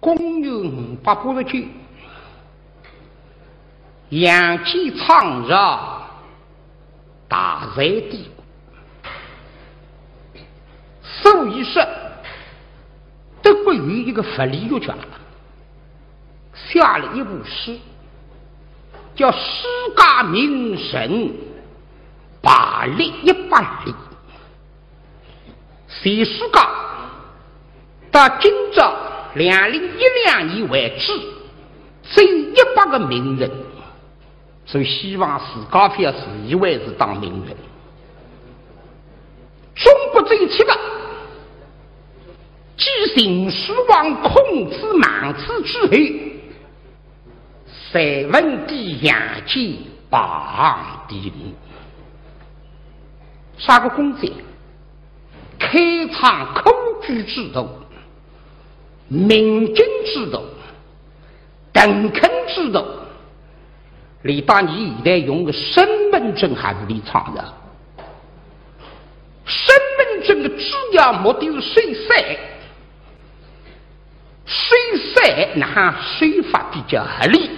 公元五百八十九，杨继昌日大隋帝国，所以说，德国有一个法理学家。写了一部诗，叫《世家名神百里一百里》，谁世家到今朝。两零一两年为止，只有一百个名人，所以希望自家不要自以为是当名人。中国这七个，继秦始皇孔子、孟子之后，隋文帝、杨坚霸第一。啥个工作？开创科举制度。民军制度、邓肯制度，李大你现在用的身份证还是李创的？身份证的主要目的是税税，税税那税法比较合理，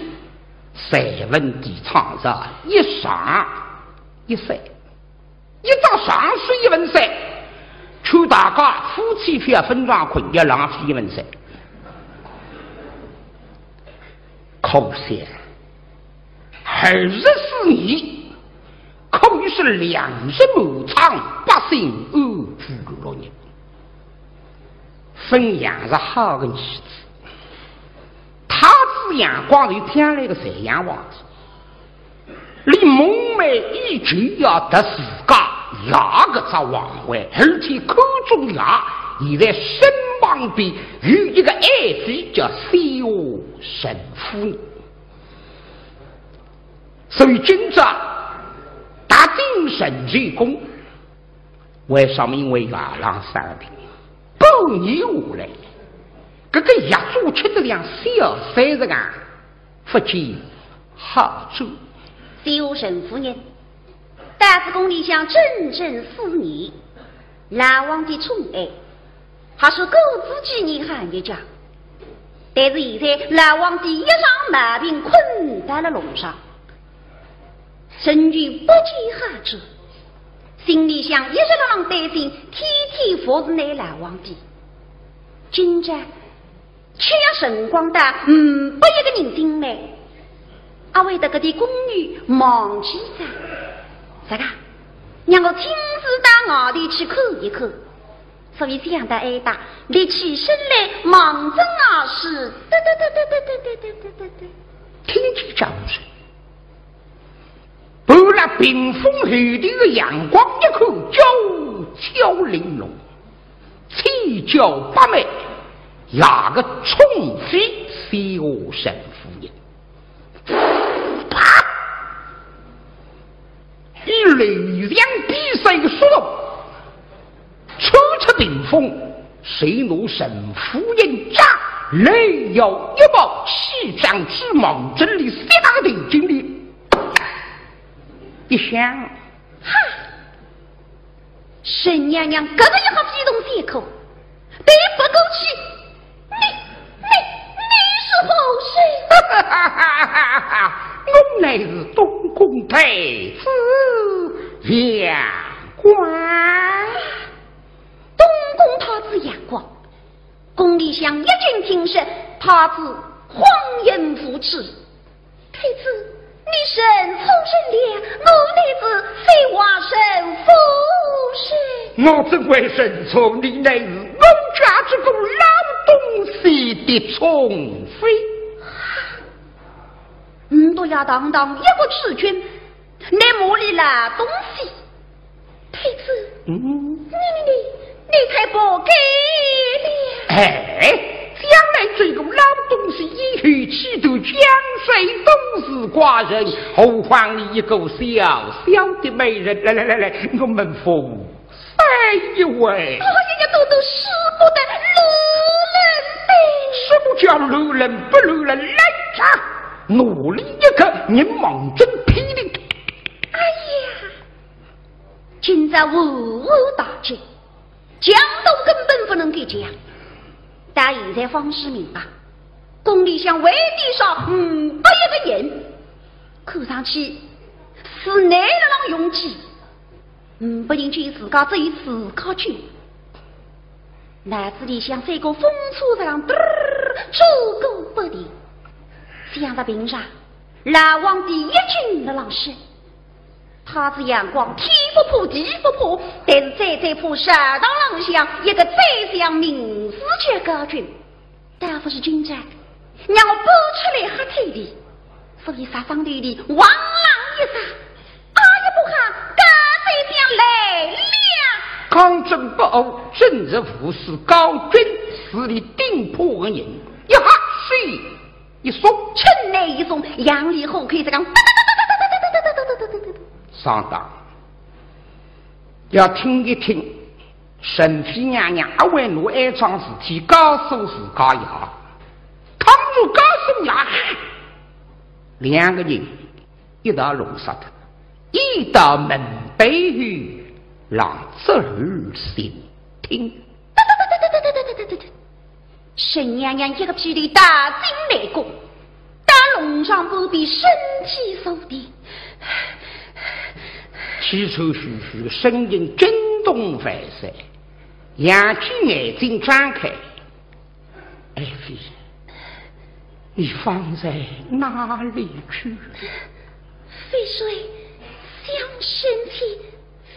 三文地创造一上一税，一张上税一文税，求大家夫妻不要分账款要浪费一文税。可惜，二十四年，可以是粮食牧场，百姓安居乐业。分养是好个儿子，太子杨光就将来个赡养王子，李孟梅一就要得自家那个做王位，而且口中牙现在身旁边有一个爱子叫萧神夫人，所以今朝大精神之功，为什么？因为月亮三天，半年下来，这个一做吃的两小三十个，福建好处。萧神夫人，大子宫里向整整四年，老王的宠爱，他是狗子几年喊一家。但是现在老王的一场毛病困在了笼上，甚至不见好处，心里想一直让担心，天天服侍那老王的。今朝却要晨光的，嗯，不一个人进来，阿为得个的宫女忙起噻，啥个？让我亲自到外地去看一看。所以这样的挨打，立起身来忙正而事，对对对对对对对对对对，听见掌声，不那屏风后头的阳光一口娇娇玲珑，七娇八媚，哪个宠妃小神夫人，啪，以雷响比赛的速度。车出顶峰，谁奴神夫人家？雷有一毛，气将之毛，真里三大个头经理一想，哈！沈娘娘咯咯一下激动血口，对不过去，你你你是何人？哈哈哈哈哈哈！我乃是东宫太子杨官。东宫太子杨光，宫里向一经听说，太子荒淫无耻。太子，你神聪神良，我乃是非华神夫是。我怎会神聪？你乃是我家这个老东西的宠妃。你都要堂堂一个储君，你莫里老东西。太子，嗯，你你你。你才不给了！哎，将来这个老东西以后气度江水都是寡人，何况你一个小小的美人？来来来来，我们扶三一位。哎呀，都都使不得路人的，什么叫路人不路人？来查，努力一个，你猛真霹雳！哎呀，今朝五五大吉。讲都根本不能给讲，但现在方世明啊，宫里向为地上五百一个人，看上去是男的郎用计，五百人军自家只有自家军，脑子里向三个风车上嘟诸葛不停，想着平常老王第一军的老师。他是阳光，天不破地不破，但是再再破石堂郎向一个宰相名字却高军，大夫是军长，让我搬出来喝彩的，所以杀伤队里王朗一杀，阿也不喊，高宰相来了。抗争不欧，正直无私，高军是你顶破的人，一哈水一松，春来一松，杨里后可以这样。上当，要听一听神妃娘娘阿为奴安装事体，告诉自家呀，倘若告诉呀，两个人一道弄死他，一道门背后让侄儿心听。沈娘娘一个霹雳大惊来过，打龙上不必身体受的。气喘吁吁，声音震动万山，两只眼睛张开。爱妃，你放在哪里去？飞水将身体，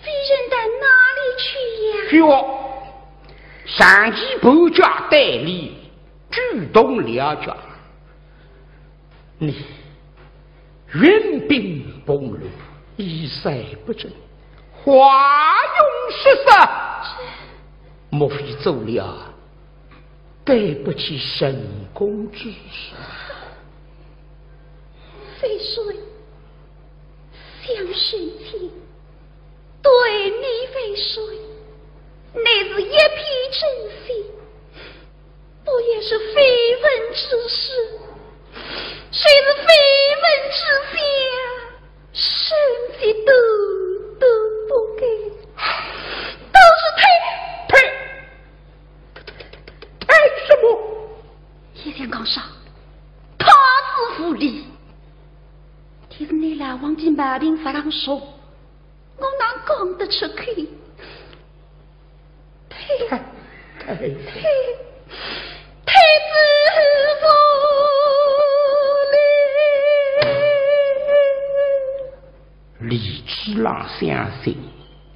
飞人到哪里去呀？说，上级部家代理，主动了解。你援兵崩路。一塞不准，花容失色，莫非做了对不起神功之事？飞水想神气，对你飞水，乃是一片真心，不也是绯闻之事？谁是绯闻之相？身体都都不给，都是他。呸！呸什么？叶天刚上，他是狐狸。听你来王的满屏发上说，我哪讲得出去？呸！呸！呸！太子李七郎相信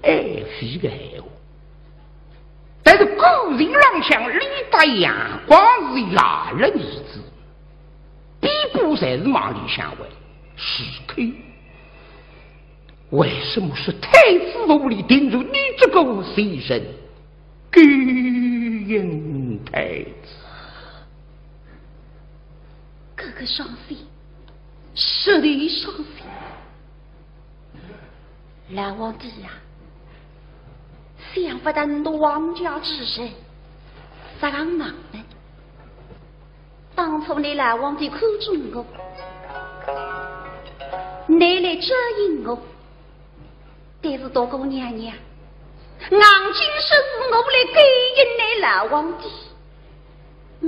爱妃的闲话，但是古人郎想李大阳光是压了儿子，比布才是忙里相会，是可为什么是太子府里盯住你这个随身？勾引太子，哥哥伤心，实的伤心。老皇帝呀，想不到你的王家之身，这样忙呢。当初你老皇帝看中我，你来指引我，但是多姑娘娘，硬劲说是我来勾引你老皇帝，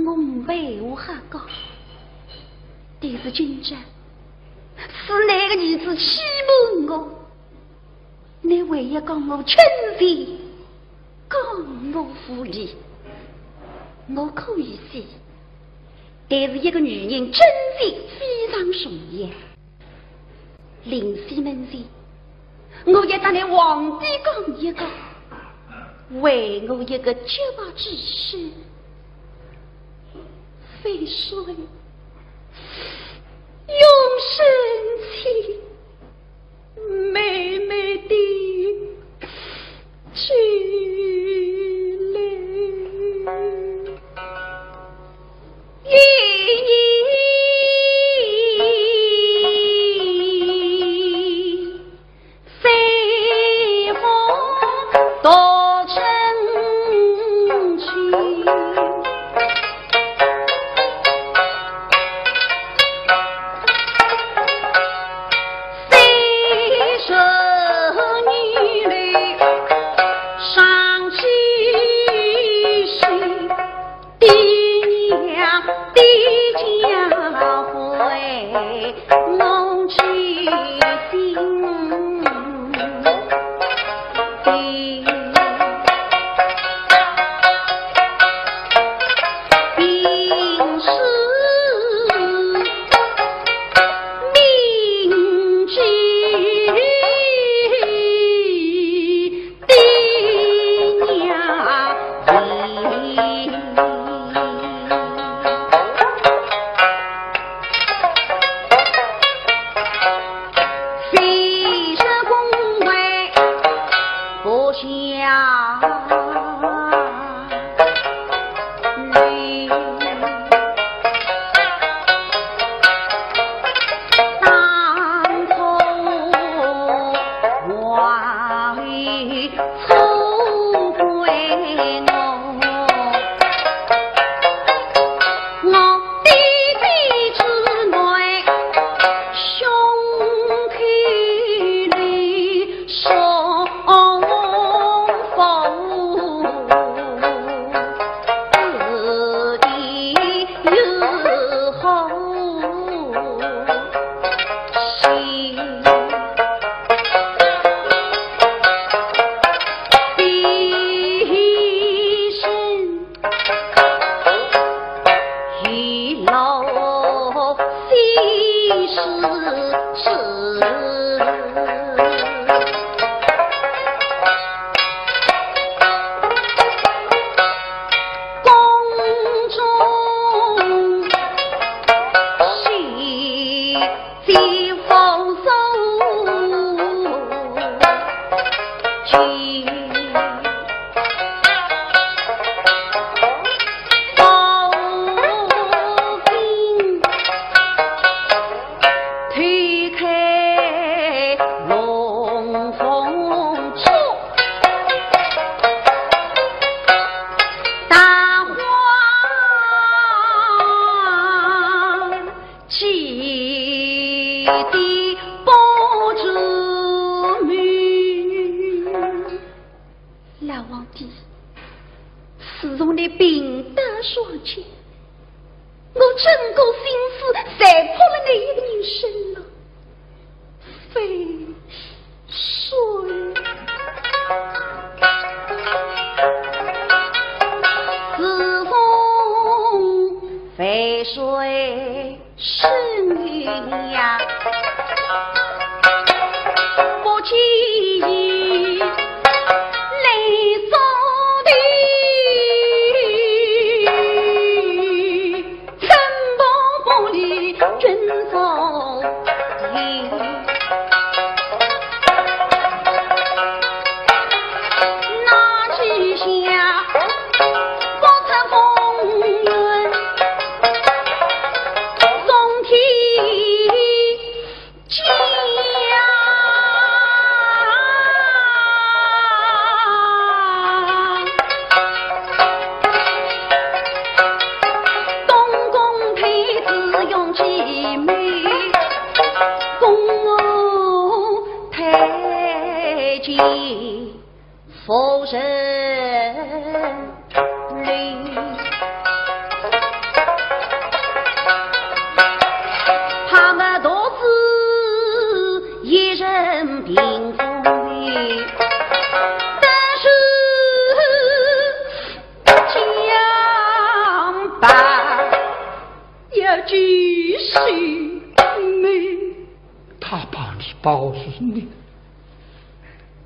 我没废话好讲。但是今朝，是哪个女子欺瞒我？你唯一讲我亲戚，讲我夫妻，我可以信。但是一个女人真的非常重要。临死门前，我要当你皇帝讲一个，为我一个绝望之事，非说永生情。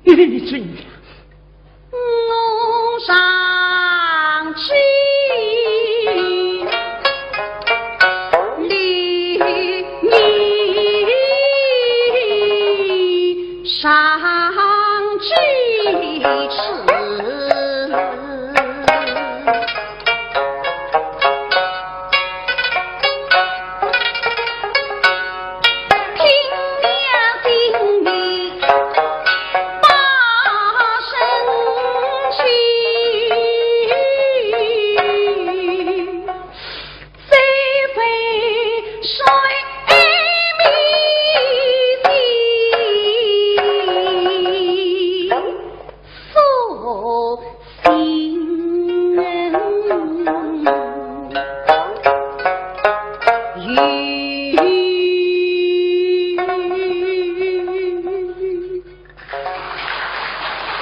一定是你。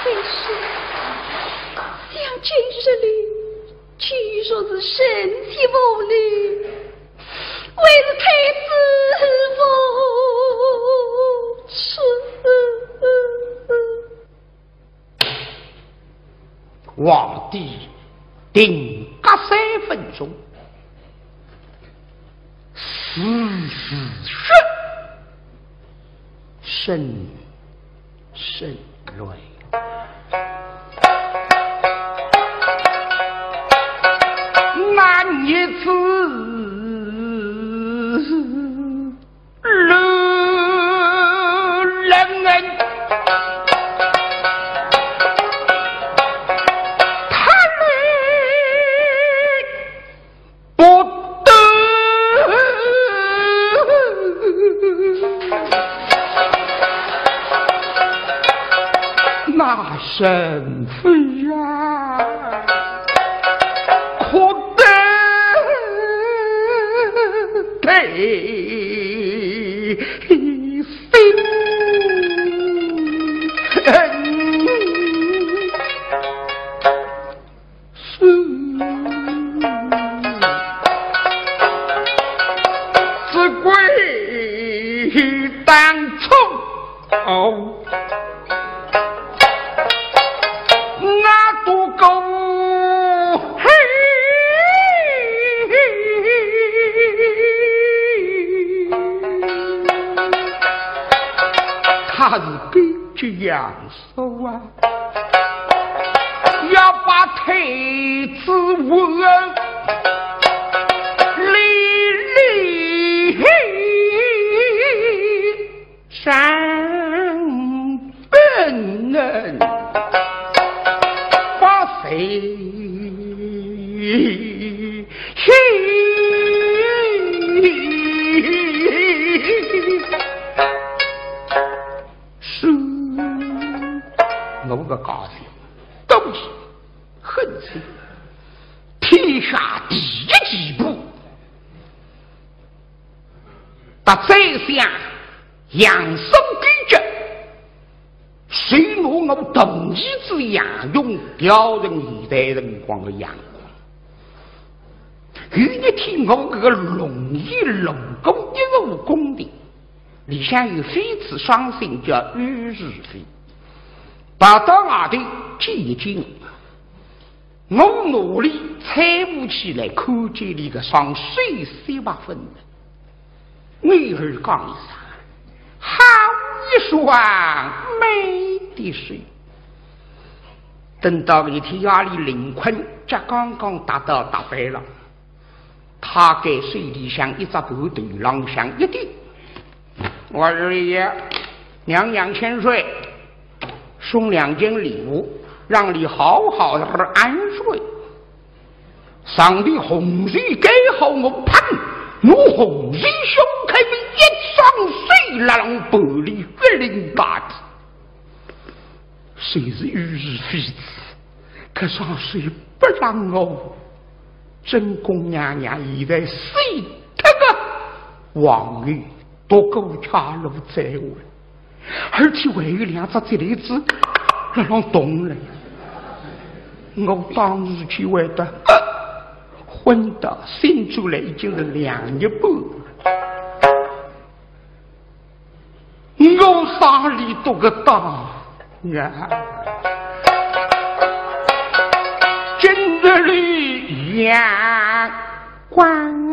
为师要请示里据说是身体不力，为是太子父？是。皇帝定隔三分钟。是。是。是。甚甚乱。一次，路人他理不得，eh, eh, 死啊，要把太子我累累山本人把谁？撩人一代人光的阳光，有一天我这个龙椅龙宫一入宫殿，里向有飞翅双星叫玉日飞，跑到外头见一见我，努力采舞起来，看见里个双水三八分的，女儿讲一声，好一双美的水。等到一天夜里临困，脚刚刚达到大白了，他给水里向一只白头狼向一丢，我二爷娘娘千岁，送两件礼物，让你好好的安睡。上的洪水盖好我喷，我洪水胸开一双水浪百里月灵大地。谁是玉日妃子？可双水不让我？真宫娘娘现在死他个王爷多过恰路在外，而且还有两只贼雷子那让动了。我？当时就会得昏倒，醒出来已经是两日半。我？哪里多个当？啊！真的里眼光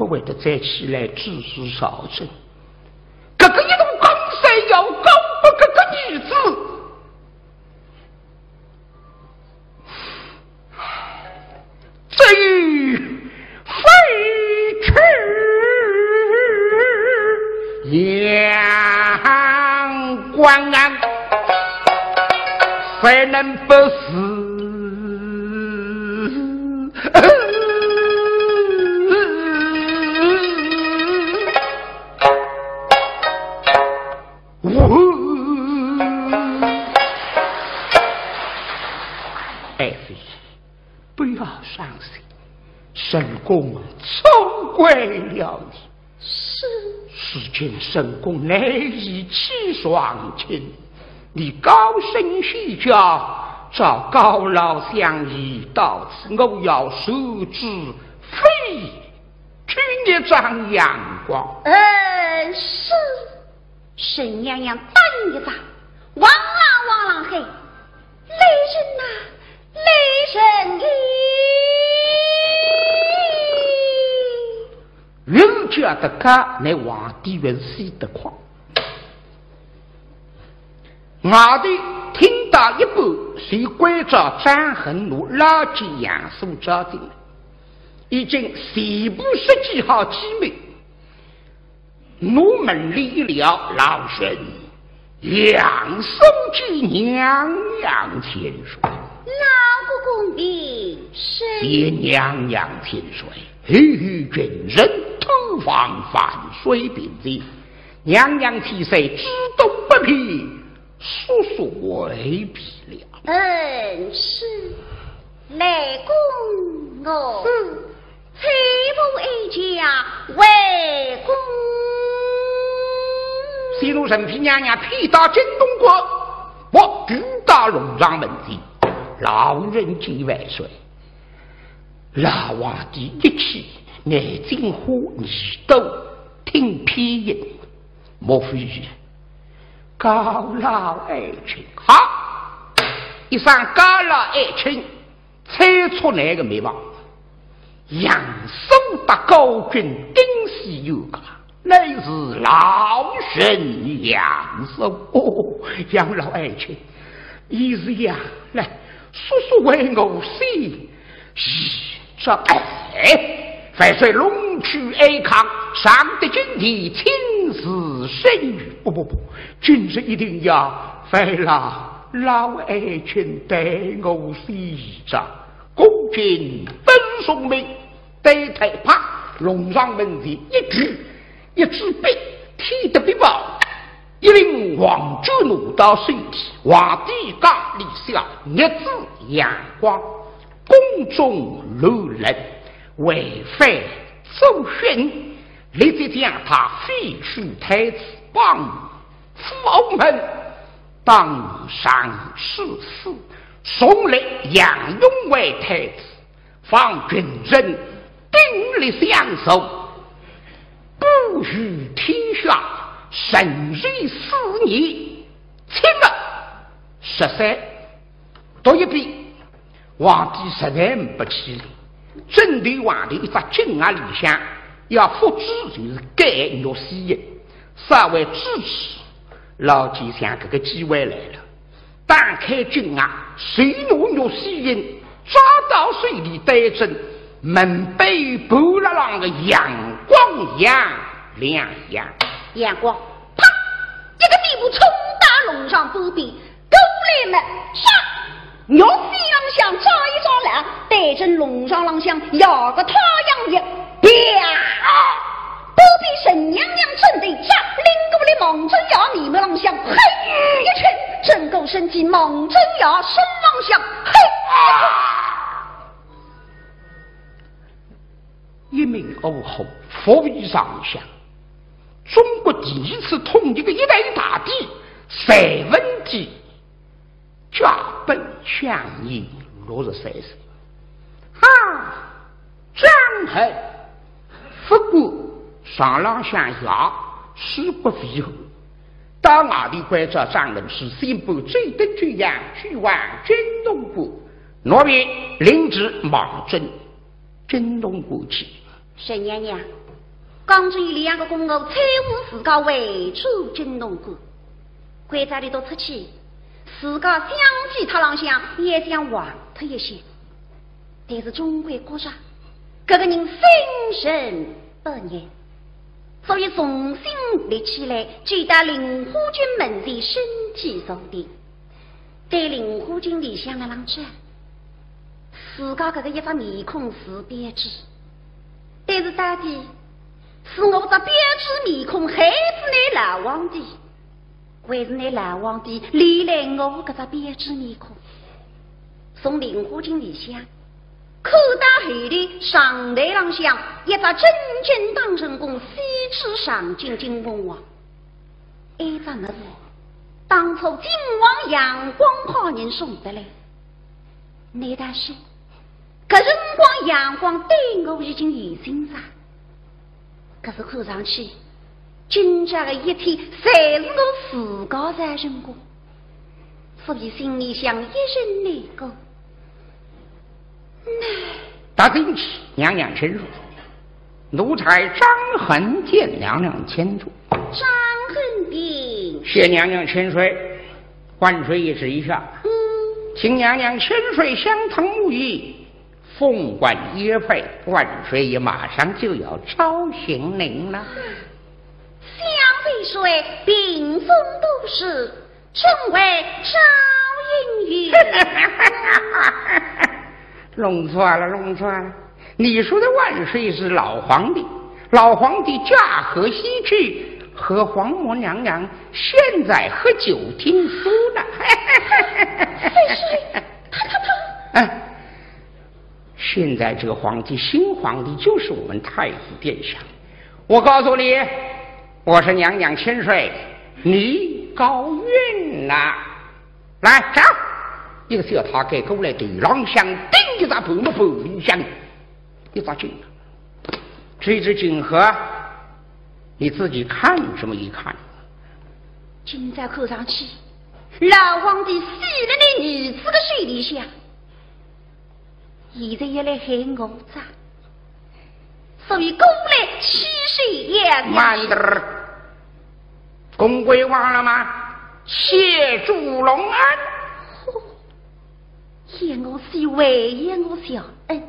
不会的再起来指使朝政，这个一种江山要高不这个女子，至于非去阳关安，才能不死。神公错怪了你，是是见神公来意气双亲，你高声细叫，找高老相爷到此，我要收之非去你张阳光。哎，是沈娘娘答应一声，汪郎汪郎嘿，雷神呐，雷神嘿。人家的家乃皇帝元帅的矿，外头听到一半，谁关照张衡路老街杨所招定，已经全部设计好机密。奴们离了，老身养松之娘娘千岁。老国公的谢娘娘千岁。与军人同房反水并进，娘娘体色只动不平，叔叔未必了。嗯，是。内公我一家为公。西路神皮娘娘披到京东国，我举到龙章门前，老人见万岁。老皇帝一气，眼睛花，耳朵听偏音，莫非高老爱卿？好，一声高老爱卿，猜出那个眉毛，杨松的高君顶西有个，乃是老神杨松。哦，杨老爱卿，一是呀，来，叔叔为我写。说哎，凡随龙去哀康，上得君体，亲自生育。不不不，君是一定要为了老爱卿代我洗账。公君本送命，得太怕龙上门前一举一支笔，提得笔报，一领王爵怒到身体，皇帝刚立下，日子阳光。宫中乱人违反奏训，立即将他废去太子，帮父侯们当上世事，送来杨勇为太子，方军人鼎力相守，不许天下神瑞四年，亲了十三，读一遍。皇帝实在不起来，针对皇帝一只金额里向要复制，就是改玉玺印，稍微支持。老吉祥这个机会来了，打开金额，水落玉玺印，抓到水里逮针，门背波浪浪的光阳亮阳，阳光，啪，一个地步冲打龙上波壁，狗来们杀。玉飞郎相抓一抓来，带着龙上郎相压个太阳眼，啪！不比沈娘娘正对杀，领过的猛针牙你们郎相，嘿一拳，整个身体猛针牙身郎相，嘿！一名欧后，伏于上相，中国第一次统一的一代大帝，赛文帝。驾本相爷六十三岁，啊，张衡不过上郎相牙死不废后，到外地观察张人是先不追得军阳去往军东国，那边领旨马征京东国去。沈娘娘，刚才两个公侯猜我自家围住京东国，观察的都出去。自家想起他郎相，也想忘他一些，但是中国国上，这个人心神不宁，所以重新立起来，就到令狐君门前身体上的，对令狐君理想的郎去，自家这个一张面孔是别致，但是到底是我这别致面孔，还是那老皇帝？还是那老皇帝历来我这个编织面孔，送令狐君里乡，口大后的上台郎相，一把真金当成功，西池上进金凤凰，一把么子，当初金王阳光好人送得来，那但是，可人光阳光对我已经有心上，可是看上去。今朝的一天，侪是我自个在人过，所以心里想一人难过。大丁起，娘娘请入。奴才张恒见娘娘千住。张恒禀。谢娘娘千岁，万岁一旨一下。嗯。请娘娘千岁相同无疑，凤冠约会，万岁爷马上就要招行您了。水并风都市，称为赵云云。弄错了，弄错了！你说的万岁是老皇帝，老皇帝驾鹤西去，和皇母娘娘现在喝酒听书呢。现在这个皇帝，新皇帝就是我们太子殿下。我告诉你，我是娘娘千岁，你高运呐！来，走！一个小他给过来对郎相，叮一下碰了碰一下，一扎金，这只锦盒，你自己看这么一看，金在看上去，老皇帝死了的女子的水里下，现在也来喊我咋？所以宫来七岁也慢点儿，公贵忘了吗？谢主隆安。谢我是为言我小恩，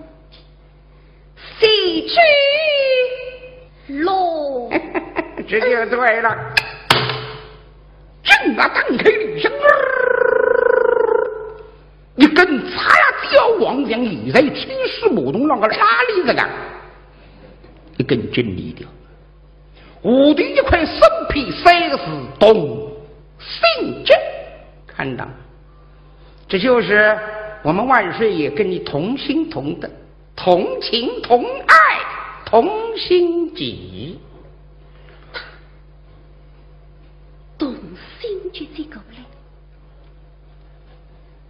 谁去落？这就对了。正啊，当开李生儿，一根插呀吊王将一在青石木洞那个哪里子个？一根真理的，我的一块生皮，三个字东姓真，看到，这就是我们万岁爷跟你同心同德、同情同爱、同心计。动心就这个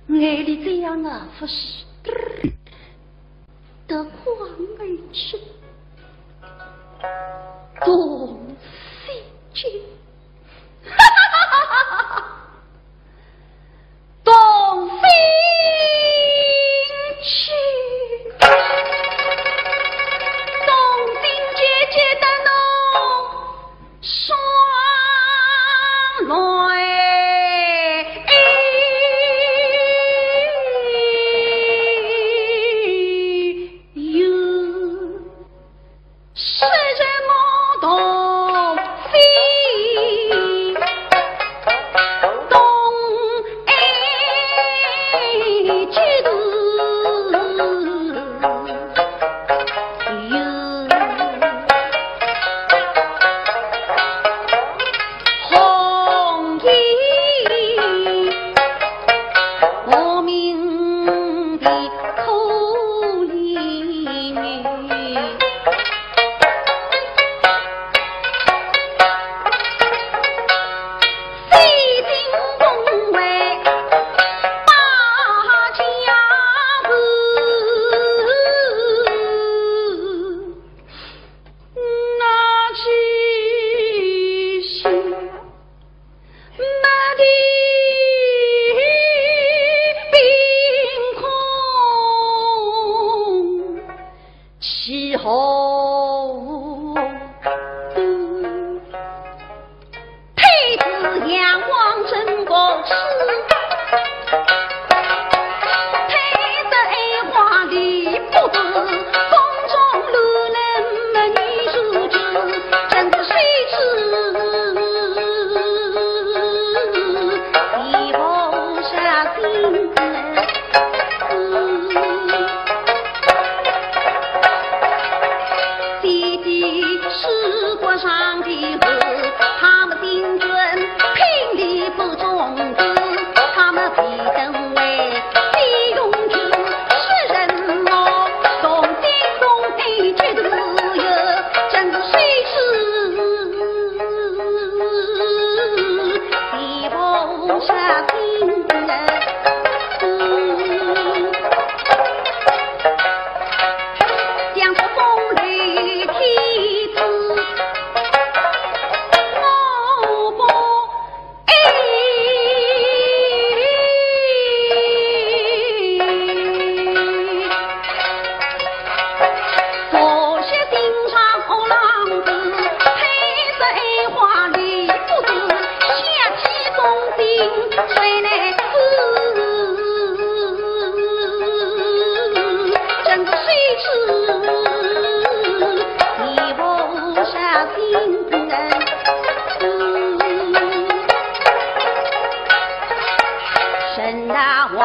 来，爱的这样啊，不是得皇儿去，动心去，哈哈哈哈哈哈，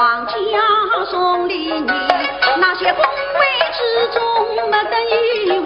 皇家送礼你，那些宫闱之中没得一物，